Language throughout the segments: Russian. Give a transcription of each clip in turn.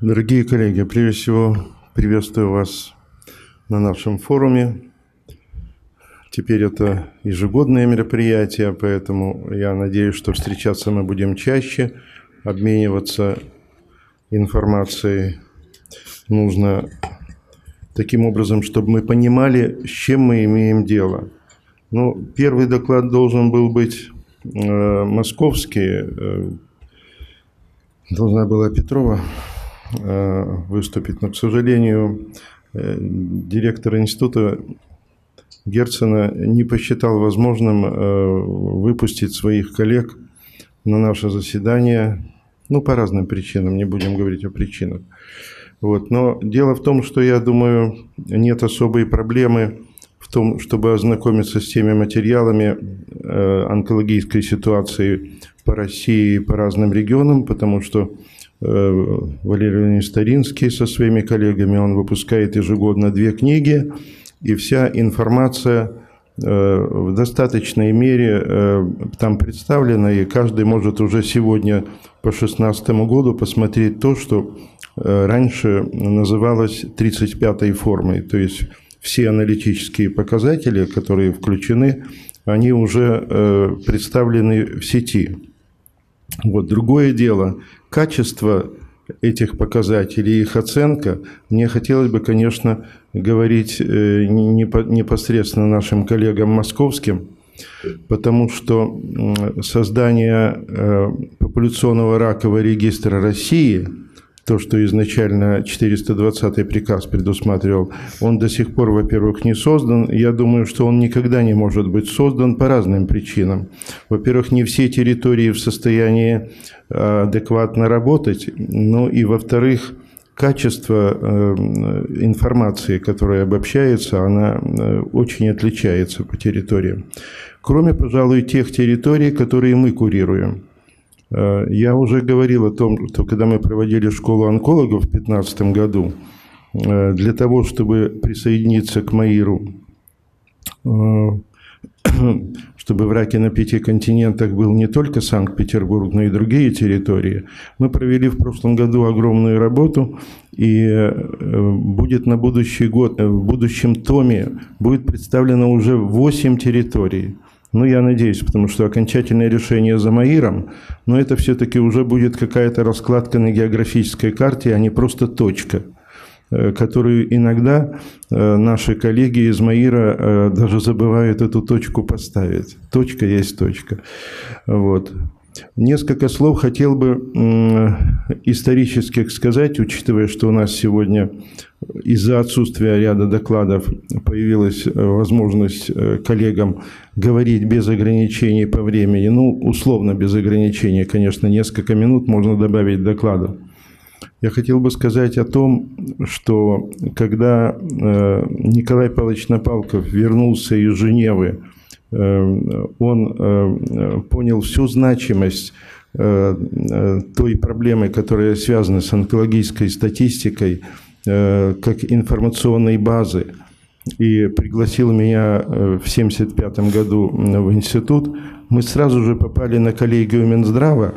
Дорогие коллеги, прежде всего приветствую вас на нашем форуме. Теперь это ежегодное мероприятие, поэтому я надеюсь, что встречаться мы будем чаще, обмениваться информацией нужно таким образом, чтобы мы понимали, с чем мы имеем дело. Ну, первый доклад должен был быть э, московский, э, должна была Петрова выступить, но, к сожалению, э, директор института Герцена не посчитал возможным э, выпустить своих коллег на наше заседание, ну, по разным причинам, не будем говорить о причинах. Вот. Но дело в том, что, я думаю, нет особой проблемы в том, чтобы ознакомиться с теми материалами э, онкологической ситуации по России и по разным регионам, потому что э, Валерий Леонидович Старинский со своими коллегами, он выпускает ежегодно две книги, и вся информация э, в достаточной мере э, там представлена, и каждый может уже сегодня по 2016 году посмотреть то, что э, раньше называлось 35-й формой, то есть все аналитические показатели, которые включены, они уже представлены в сети. Вот другое дело, качество этих показателей, их оценка, мне хотелось бы, конечно, говорить э, непосредственно нашим коллегам московским, потому что создание э, популяционного ракового регистра России – то, что изначально 420 приказ предусматривал, он до сих пор, во-первых, не создан. Я думаю, что он никогда не может быть создан по разным причинам. Во-первых, не все территории в состоянии а, адекватно работать, ну и, во-вторых, качество э, информации, которая обобщается, она э, очень отличается по территориям. Кроме, пожалуй, тех территорий, которые мы курируем. Э, я уже говорил о том, что когда мы проводили школу онкологов в 2015 году, э, для того, чтобы присоединиться к МАИРу, э, чтобы в раке на пяти континентах был не только Санкт-Петербург, но и другие территории, мы провели в прошлом году огромную работу, и будет на будущий год, в будущем томе будет представлено уже 8 территорий – ну, я надеюсь, потому что окончательное решение за Маиром, но это все-таки уже будет какая-то раскладка на географической карте, а не просто точка, э, которую иногда э, наши коллеги из Маира э, даже забывают эту точку поставить. Точка есть точка. Вот. Несколько слов хотел бы исторических сказать, учитывая, что у нас сегодня из-за отсутствия ряда докладов появилась э, возможность э, коллегам говорить без ограничений по времени. Ну, условно без ограничений, конечно, несколько минут можно добавить докладов. Я хотел бы сказать о том, что когда э, Николай Павлович Напалков вернулся из Женевы, он понял всю значимость той проблемы, которая связана с онкологической статистикой – Э, как информационной базы и пригласил меня э, в 1975 году в институт, мы сразу же попали на коллегию Минздрава,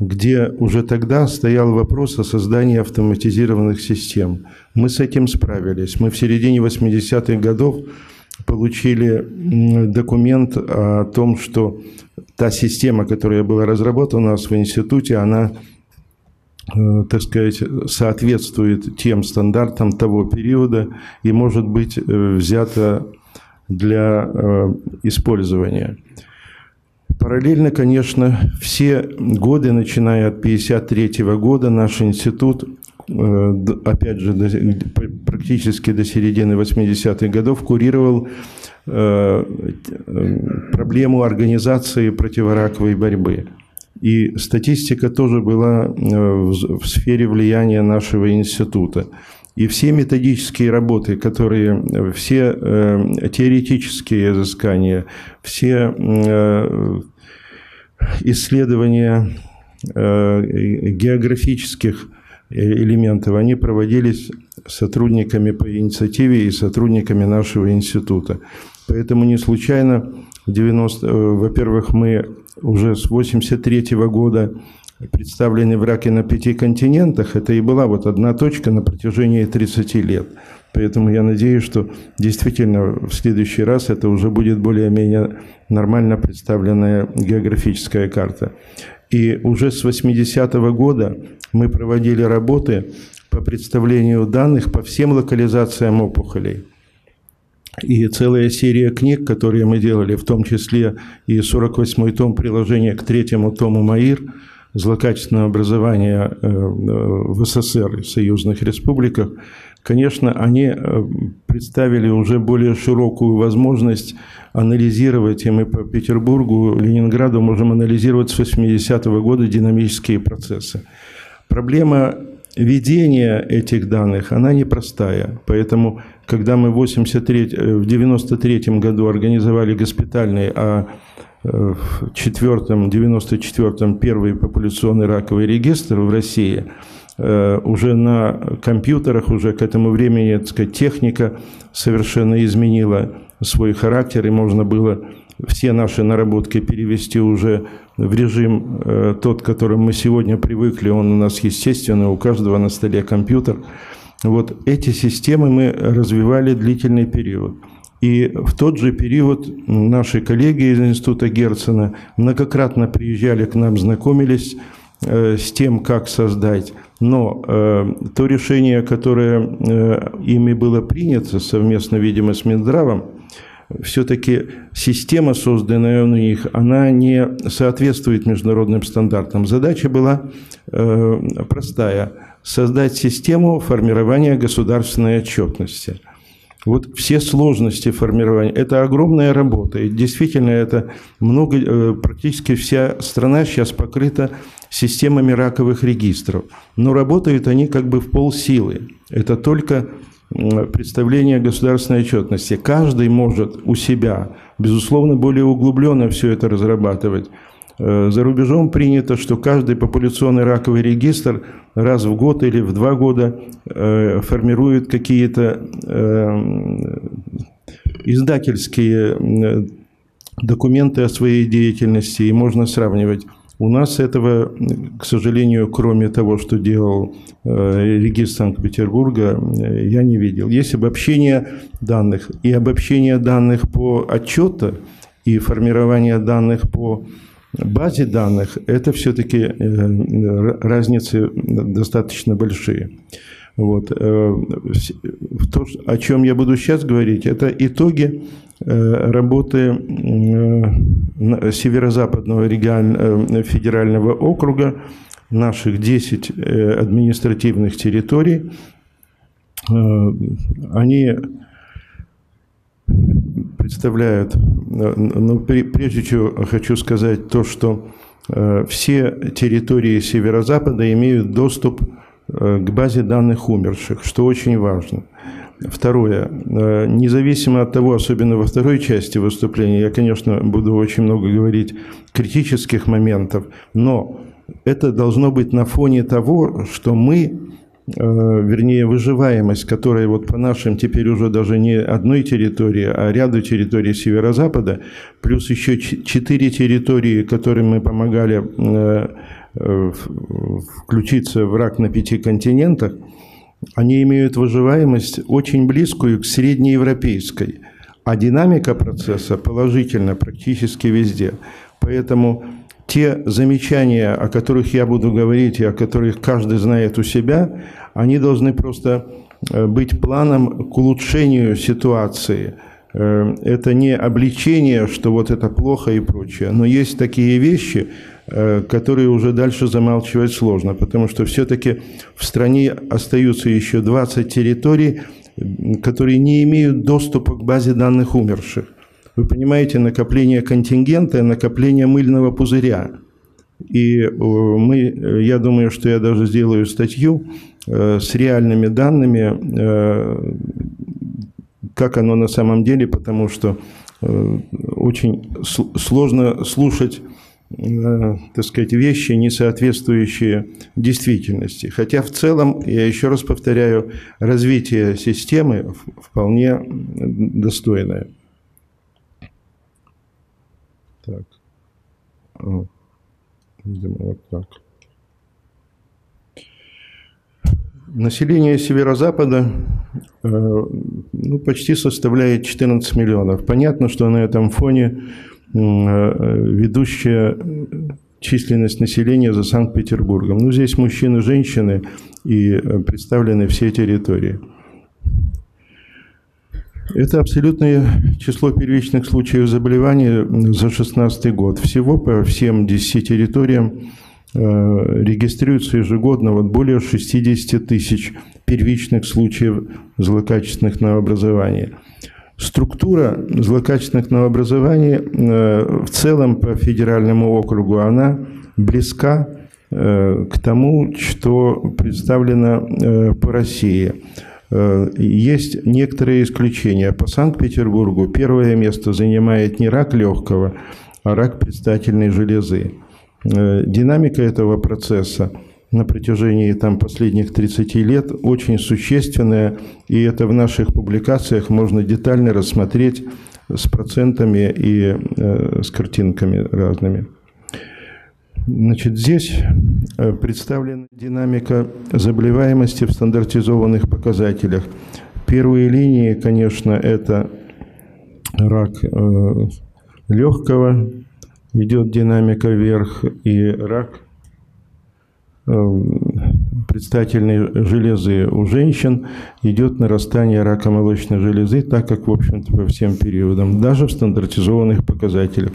где уже тогда стоял вопрос о создании автоматизированных систем. Мы с этим справились. Мы в середине 80-х годов получили документ о том, что та система, которая была разработана у нас в институте, она Э, так сказать, соответствует тем стандартам того периода и может быть э, взята для э, использования. Параллельно, конечно, все годы, начиная от 1953 года, наш институт, опять же, практически до середины 80-х годов, курировал проблему организации противораковой борьбы. И статистика тоже была э, в сфере влияния нашего института. И все методические работы, которые, э, все э, теоретические изыскания, все исследования географических элементов, они проводились сотрудниками по инициативе и сотрудниками нашего института. Поэтому не случайно, 90, во-первых, мы уже с 1983 года представлены в раке на пяти континентах, это и была вот одна точка на протяжении 30 лет. Поэтому я надеюсь, что действительно в следующий раз это уже будет более-менее нормально представленная географическая карта. И уже с 80-го года мы проводили работы по представлению данных по всем локализациям опухолей. И целая серия книг, которые мы делали, в том числе и 48-й том приложения к третьему тому МАИР, злокачественного образования э, в СССР и союзных республиках, конечно, они э, представили уже более широкую возможность анализировать, и мы по Петербургу, Ленинграду можем анализировать с 80-го года динамические процессы. Проблема ведения этих данных, она непростая. Поэтому, когда мы в, 83, э, в 93 году организовали госпитальный, а э, в четвертом, 94-м первый популяционный раковый регистр в России, э, уже на компьютерах, уже к этому времени, так сказать, техника совершенно изменила свой характер, и можно было все наши наработки перевести уже в режим э, тот, к которому мы сегодня привыкли, он у нас естественно, у каждого на столе компьютер. Вот эти системы мы развивали длительный период. И в тот же период наши коллеги из Института Герцена многократно приезжали к нам, знакомились э, с тем, как создать. Но э, то решение, которое ими было принято совместно, видимо, с Минздравом, все-таки система, созданная у них, она не соответствует международным стандартам. Задача была э, простая – создать систему формирования государственной отчетности. Вот все сложности формирования – это огромная работа. И действительно, это много, э, практически вся страна сейчас покрыта системами раковых регистров. Но работают они как бы в полсилы. Это только представление государственной отчетности. Каждый может у себя, безусловно, более углубленно все это разрабатывать. Э, за рубежом принято, что каждый популяционный раковый регистр раз в год или в два года э, формирует какие-то э, издательские документы о своей деятельности, и можно сравнивать у нас этого, к сожалению, кроме того, что делал э, регистр Санкт-Петербурга, э, я не видел. Есть обобщение данных. И обобщение данных по отчету, и формирование данных по базе данных, это все-таки э, разницы достаточно большие. Вот. То, о чем я буду сейчас говорить, это итоги работы Северо-Западного э, федерального округа, наших 10 э, административных территорий, э, они представляют, ну, прежде всего хочу сказать то, что все территории Северо-Запада имеют доступ к базе данных умерших, что очень важно – Второе. Э, независимо от того, особенно во второй части выступления, я, конечно, буду очень много говорить критических моментов, но это должно быть на фоне того, что мы, э, вернее, выживаемость, которая вот по нашим теперь уже даже не одной территории, а ряду территорий северо-запада, плюс еще четыре территории, которым мы помогали э, включиться в рак на пяти континентах – они имеют выживаемость очень близкую к среднеевропейской, а динамика процесса положительна практически везде. Поэтому те замечания, о которых я буду говорить и о которых каждый знает у себя, они должны просто э, быть планом к улучшению ситуации. Э, это не обличение, что вот это плохо и прочее, но есть такие вещи, Э, которые уже дальше замалчивать сложно, потому что все-таки в стране остаются еще 20 территорий, которые не имеют доступа к базе данных умерших. Вы понимаете, накопление контингента, накопление мыльного пузыря. И э, мы, э, я думаю, что я даже сделаю статью с реальными данными, как оно на самом деле, потому что очень сложно слушать Э, Э, так сказать, вещи, не соответствующие действительности. Хотя в целом, я еще раз повторяю, развитие системы вполне достойное. Так. Видимо, вот так. Население северо-запада э, ну, почти составляет 14 миллионов. Понятно, что на этом фоне ведущая численность населения за Санкт-Петербургом. Ну, здесь мужчины, женщины и э, представлены все территории. Это абсолютное число первичных случаев заболевания за 2016 год. Всего по всем 10 территориям Э, регистрируется ежегодно вот более 60 тысяч первичных случаев злокачественных новообразований. Структура злокачественных новообразований э, в целом по федеральному округу, она близка э, к тому, что представлено по России. Есть некоторые исключения. По Санкт-Петербургу первое место занимает не рак легкого, а рак предстательной железы. Э, динамика этого процесса на протяжении там, последних 30 лет очень существенная, и это в наших публикациях можно детально рассмотреть с процентами и э, с картинками разными. Значит, здесь э, представлена динамика заболеваемости в стандартизованных показателях. Первые линии, конечно, это рак э, легкого, идет динамика вверх, и рак предстательной железы у женщин идет нарастание рака молочной железы, так как, в общем-то, по всем периодам, даже в стандартизованных показателях.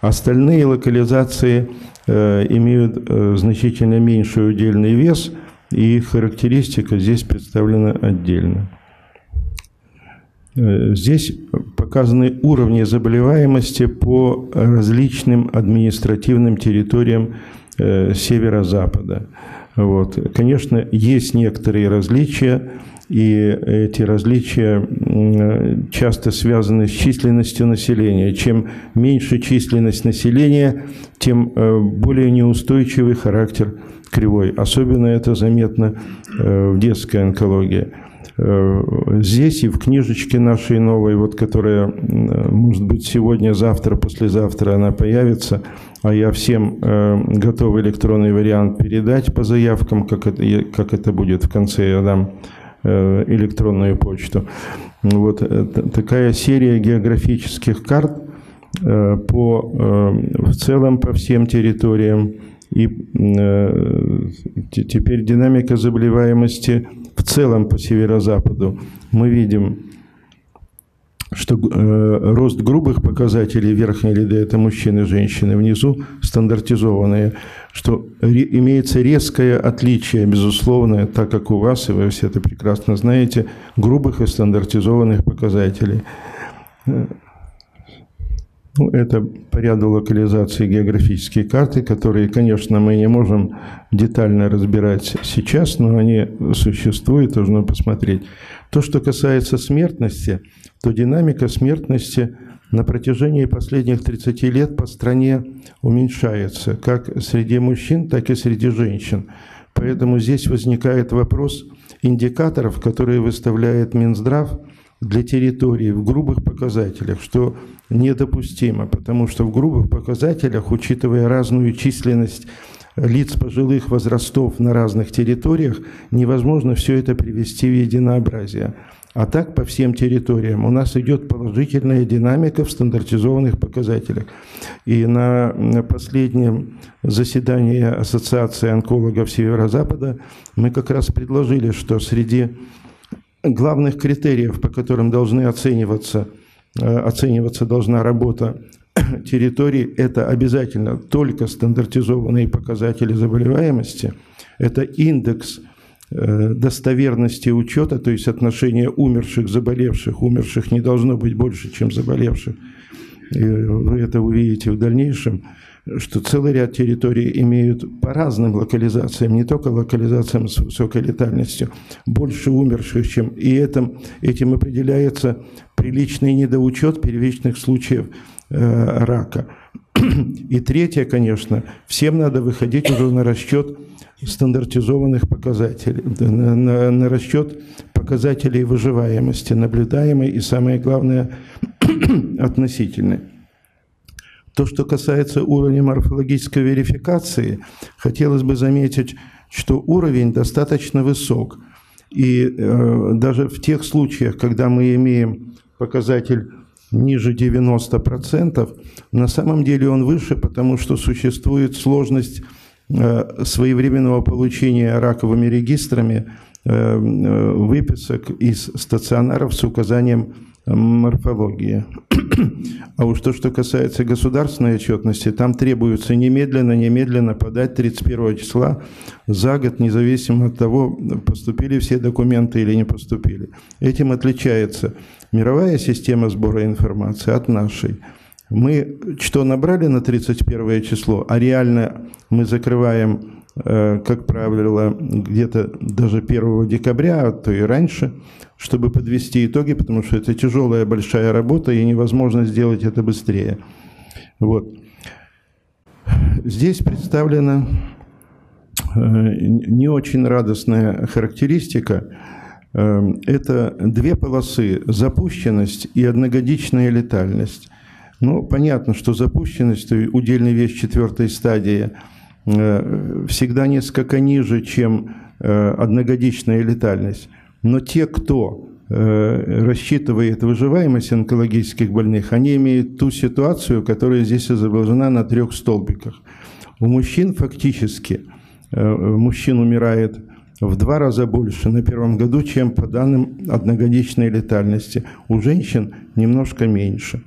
Остальные локализации э, имеют э, значительно меньший удельный вес, и их характеристика здесь представлена отдельно. Э, здесь показаны уровни заболеваемости по различным административным территориям э, северо-запада. Вот. Конечно, есть некоторые различия, и эти различия часто связаны с численностью населения. Чем меньше численность населения, тем э, более неустойчивый характер кривой. Особенно это заметно в детской онкологии. Э, здесь и в книжечке нашей новой, вот которая, может быть, сегодня, завтра, послезавтра она появится, а я всем э, готов электронный вариант передать по заявкам, как это, как это будет в конце, я дам э, электронную почту. Вот такая серия географических карт по, в целом по всем территориям. И теперь динамика заболеваемости – в целом по северо-западу мы видим, что э, рост грубых показателей верхней ряда – это мужчины и женщины, внизу стандартизованные, что ре, имеется резкое отличие, безусловно, так как у вас, и вы все это прекрасно знаете, грубых и стандартизованных показателей. Ну, это по ряду локализации географические карты, которые, конечно, мы не можем детально разбирать сейчас, но они существуют, нужно посмотреть. То, что касается смертности, то динамика смертности на протяжении последних 30 лет по стране уменьшается, как среди мужчин, так и среди женщин. Поэтому здесь возникает вопрос индикаторов, которые выставляет Минздрав для территории в грубых показателях, что недопустимо, потому что в грубых показателях, учитывая разную численность лиц пожилых возрастов на разных территориях, невозможно все это привести в единообразие. А так по всем территориям у нас идет положительная динамика в стандартизованных показателях. И на последнем заседании Ассоциации онкологов Северо-Запада мы как раз предложили, что среди главных критериев, по которым должны оцениваться – Э, оцениваться должна работа территории, это обязательно только стандартизованные показатели заболеваемости, это индекс э, достоверности учета, то есть отношение умерших, заболевших. Умерших не должно быть больше, чем заболевших. Вы это увидите в дальнейшем что целый ряд территорий имеют по разным локализациям, не только локализациям с высокой летальностью, больше умерших, чем и этим, этим определяется приличный недоучет первичных случаев э, рака. И третье, конечно, всем надо выходить уже на расчет стандартизованных показателей, на, на, на расчет показателей выживаемости, наблюдаемой и, самое главное, относительной. То, что касается уровня морфологической верификации, хотелось бы заметить, что уровень достаточно высок. И э, даже в тех случаях, когда мы имеем показатель ниже 90%, на самом деле он выше, потому что существует сложность э, своевременного получения раковыми регистрами э, э, выписок из стационаров с указанием морфологии. А уж то, что касается государственной отчетности, там требуется немедленно, немедленно подать 31 числа за год, независимо от того, поступили все документы или не поступили. Этим отличается мировая система сбора информации от нашей. Мы что набрали на 31 число, а реально мы закрываем как правило, где-то даже 1 декабря, а то и раньше, чтобы подвести итоги, потому что это тяжелая большая работа, и невозможно сделать это быстрее. Вот. Здесь представлена э, не очень радостная характеристика. Э, это две полосы – запущенность и одногодичная летальность. Ну, понятно, что запущенность – удельная вещь четвертой стадии – Э, всегда несколько ниже, чем э, одногодичная летальность. Но те, кто э, рассчитывает выживаемость онкологических больных, они имеют ту ситуацию, которая здесь изображена на трех столбиках. У мужчин фактически мужчин умирает в два раза больше на первом году, чем по данным одногодичной летальности. У женщин немножко меньше.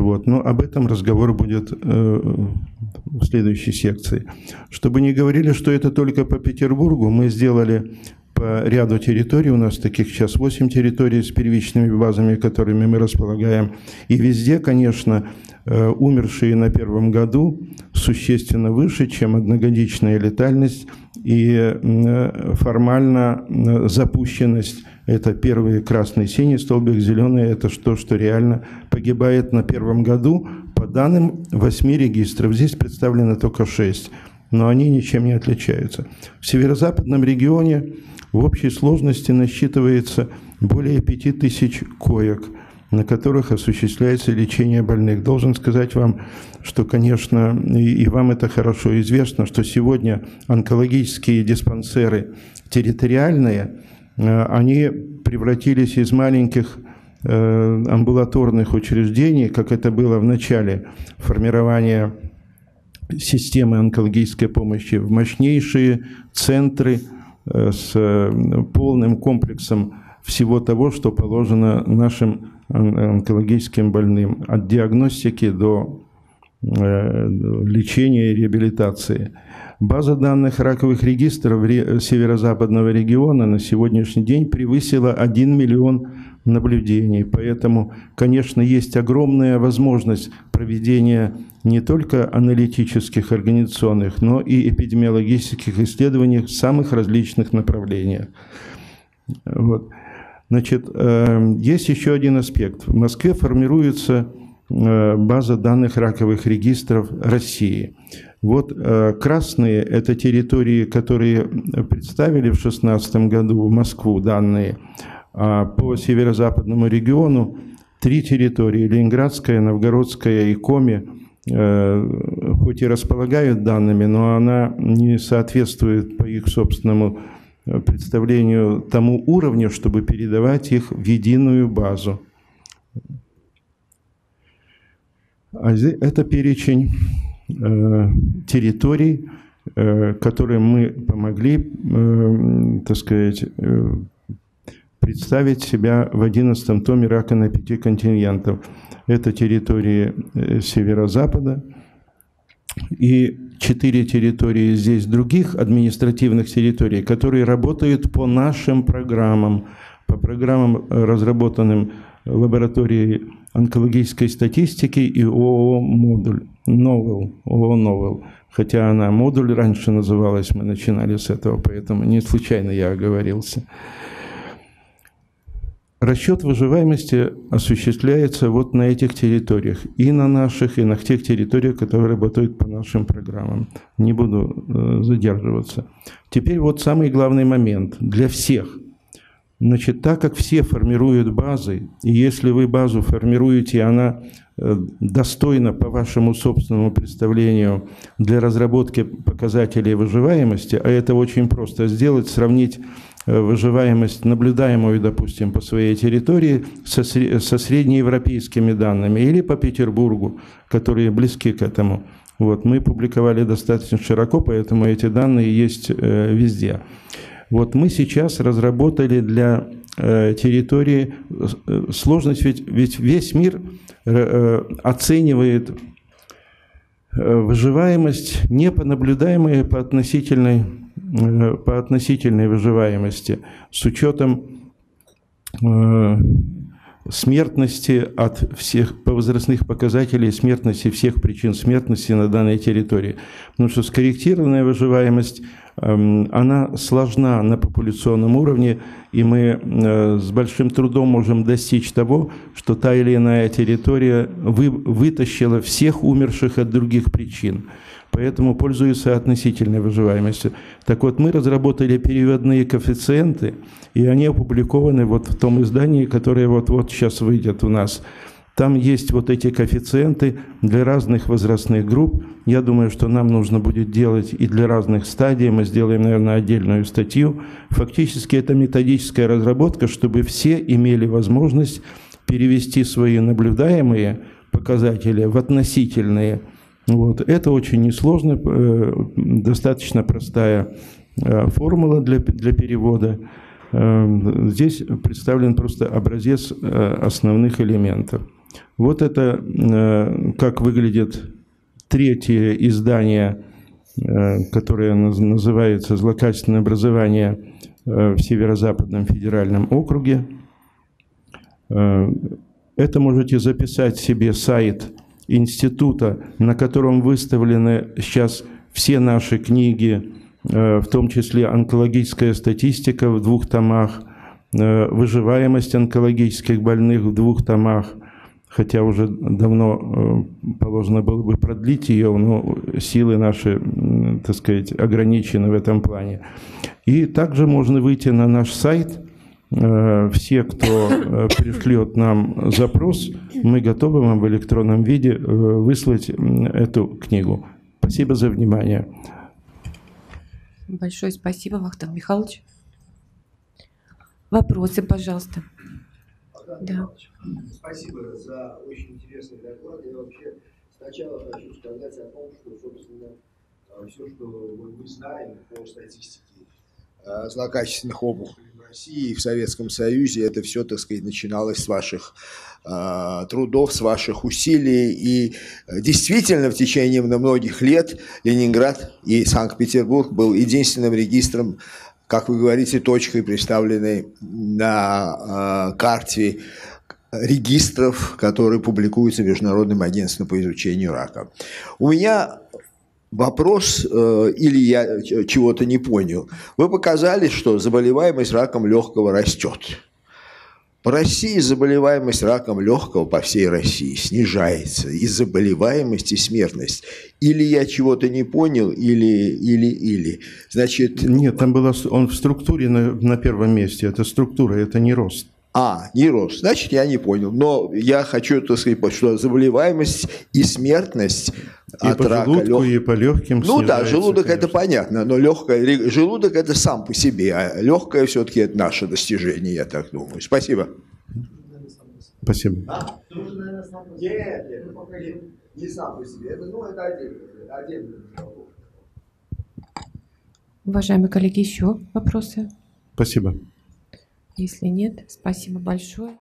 Вот. Но об этом разговор будет в следующей секции. Чтобы не говорили, что это только по Петербургу, мы сделали по ряду территорий, у нас таких сейчас 8 территорий с первичными базами, которыми мы располагаем. И везде, конечно, э, умершие на первом году существенно выше, чем одногодичная летальность и э, формально э, запущенность это первый красный, синий столбик, зеленый – это то, что реально погибает на первом году по данным восьми регистров. Здесь представлено только шесть, но они ничем не отличаются. В северо-западном регионе в общей сложности насчитывается более пяти тысяч коек, на которых осуществляется лечение больных. Должен сказать вам, что, конечно, и вам это хорошо известно, что сегодня онкологические диспансеры территориальные – Э, они превратились из маленьких э, амбулаторных учреждений, как это было в начале формирования системы онкологической помощи, в мощнейшие центры с полным комплексом всего того, что положено нашим онкологическим больным, от диагностики до лечения и реабилитации. База данных раковых регистров северо-западного региона на сегодняшний день превысила 1 миллион наблюдений. Поэтому, конечно, есть огромная возможность проведения не только аналитических, организационных, но и эпидемиологических исследований в самых различных направлениях. Вот. Значит, э, есть еще один аспект. В Москве формируется э, база данных раковых регистров России. Вот э, красные – это территории, которые представили в 2016 году в Москву данные. А по северо-западному региону три территории – Ленинградская, Новгородская и Коми э, – хоть и располагают данными, но она не соответствует по их собственному э, представлению тому уровню, чтобы передавать их в единую базу. А это перечень Э, территорий, которые мы помогли, так сказать, представить себя в 11 томе «Рака на пяти континентов». Это территории северо-запада и четыре территории здесь других административных территорий, которые работают по нашим программам, по программам, разработанным лабораторией онкологической статистики и ООО «Модуль». Новел, ООО «Новел». Хотя она «Модуль» раньше называлась, мы начинали с этого, поэтому не случайно я оговорился. Расчет выживаемости осуществляется вот на этих территориях, и на наших, и на тех территориях, которые работают по нашим программам. Не буду э, задерживаться. Теперь вот самый главный момент для всех – Значит, так как все формируют базы, и если вы базу формируете, она э, достойна по вашему собственному представлению для разработки показателей выживаемости, а это очень просто сделать, сравнить выживаемость, наблюдаемую, допустим, по своей территории со, со среднеевропейскими данными или по Петербургу, которые близки к этому. Вот, мы публиковали достаточно широко, поэтому эти данные есть э, везде. Вот мы сейчас разработали для э, территории э, сложность, ведь, ведь весь мир э, э оценивает э, выживаемость не по наблюдаемой, по относительной, э, по относительной выживаемости с учетом э, смертности от всех по возрастных показателей смертности всех причин смертности на данной территории. Потому что скорректированная выживаемость, эм, она сложна на популяционном уровне, и мы э, с большим трудом можем достичь того, что та или иная территория вы, вытащила всех умерших от других причин поэтому пользуются относительной выживаемостью. Так вот, мы разработали переводные коэффициенты, и они опубликованы вот в том издании, которое вот-вот сейчас выйдет у нас. Там есть вот эти коэффициенты для разных возрастных групп. Я думаю, что нам нужно будет делать и для разных стадий. Мы сделаем, наверное, отдельную статью. Фактически это методическая разработка, чтобы все имели возможность перевести свои наблюдаемые показатели в относительные вот. Это очень несложно, э, достаточно простая э, формула для, для перевода. Э, здесь представлен просто образец основных элементов. Вот это как выглядит третье издание, которое называется «Злокачественное образование в Северо-Западном федеральном округе». Это можете записать себе сайт института, на котором выставлены сейчас все наши книги, э, в том числе онкологическая статистика в двух томах, э, выживаемость онкологических больных в двух томах, хотя уже давно э, положено было бы продлить ее, но силы наши, так сказать, ограничены в этом плане. И также можно выйти на наш сайт – все, кто э, пришлет нам запрос, мы готовы вам в электронном виде э, выслать эту книгу. Спасибо за внимание. Большое спасибо, Вахтанг Михайлович. Вопросы, пожалуйста. Да. Спасибо за очень интересный доклад. Я вообще сначала хочу сказать о том, что, собственно, все, что мы знаем по статистике злокачественных опухолей России и в Советском Союзе это все, так сказать, начиналось с ваших э, трудов, с ваших усилий. И э, действительно в течение многих лет Ленинград и Санкт-Петербург был единственным регистром, как вы говорите, точкой, представленной на э, карте регистров, которые публикуются Международным агентством по изучению рака. У меня вопрос, э, или я чего-то не понял. Вы показали, что заболеваемость раком легкого растет. По России заболеваемость раком легкого по всей России снижается, и заболеваемость, и смертность. Или я чего-то не понял, или, или, или. Значит... Нет, там было, он в структуре на, на первом месте, это структура, это не рост. А, не рост. Значит, я не понял. Но я хочу, так сказать, что заболеваемость и смертность и от по рака желудку, лег... и по легким Ну да, желудок конечно. это понятно, но легкое, желудок это сам по себе, а легкое все-таки это наше достижение, я так думаю. Спасибо. Спасибо. А? Нет, нет, не сам по себе. Это, ну, это отдельно. отдельно. Уважаемые коллеги, еще вопросы? Спасибо. Если нет, спасибо большое.